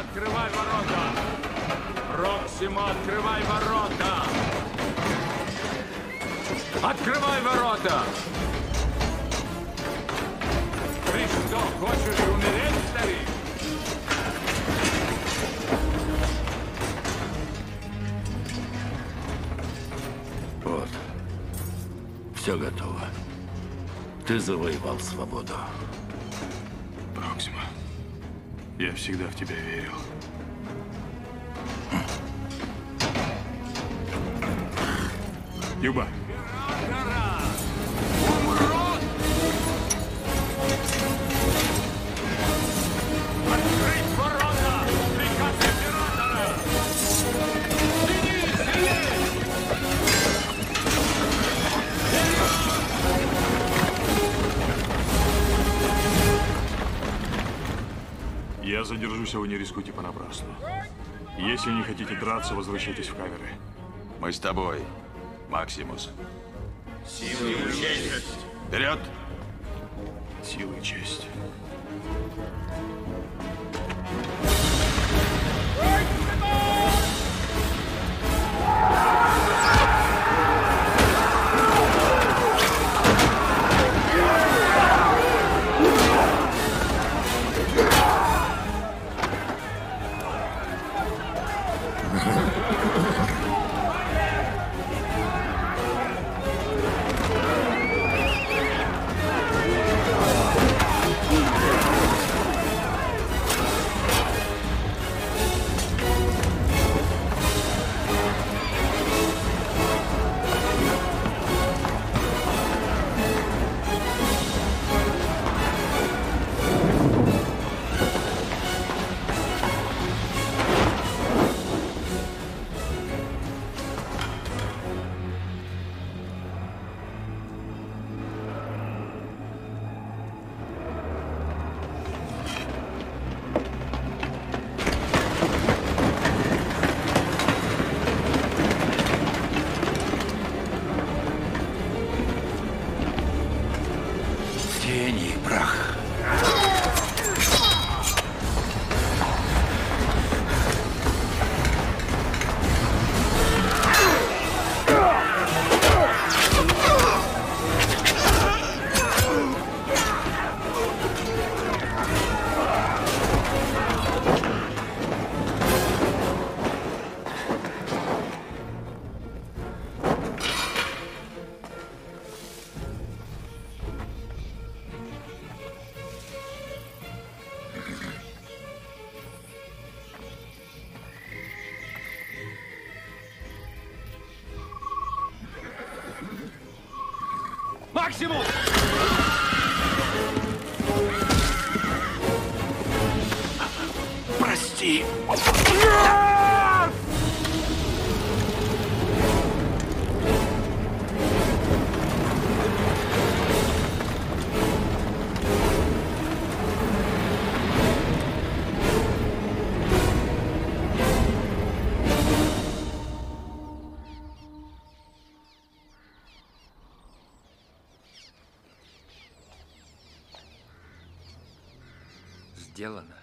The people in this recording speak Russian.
открывай ворота! Проксима, открывай ворота! Открывай ворота! Ты что, хочешь умереть, старик? Вот. Все готово. Ты завоевал свободу. Проксима я всегда в тебя верил. Юба, я задержусь, а вы не рискуйте понапрасну. Если не хотите драться, возвращайтесь в камеры. Мы с тобой, Максимус. Силы и честь. Вперед! Сила и честь. Тени и прах. Максимус! Прости. Сделано.